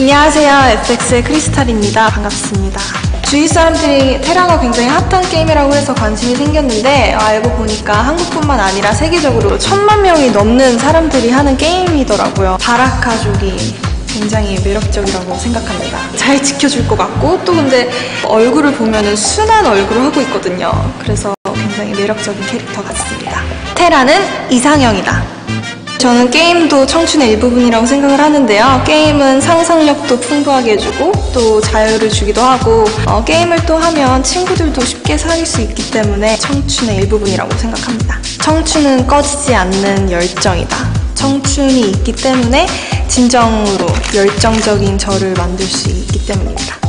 안녕하세요. FX의 크리스탈입니다. 반갑습니다. 주위 사람들이 테라가 굉장히 핫한 게임이라고 해서 관심이 생겼는데 알고 보니까 한국뿐만 아니라 세계적으로 천만 명이 넘는 사람들이 하는 게임이더라고요. 바라카족이 굉장히 매력적이라고 생각합니다. 잘 지켜줄 것 같고 또 근데 얼굴을 보면은 순한 얼굴을 하고 있거든요. 그래서 굉장히 매력적인 캐릭터 같습니다. 테라는 이상형이다. 저는 게임도 청춘의 일부분이라고 생각을 하는데요. 게임은 상상력도 풍부하게 해주고 또 자유를 주기도 하고 어, 게임을 또 하면 친구들도 쉽게 사귈 수 있기 때문에 청춘의 일부분이라고 생각합니다. 청춘은 꺼지지 않는 열정이다. 청춘이 있기 때문에 진정으로 열정적인 저를 만들 수 있기 때문입니다.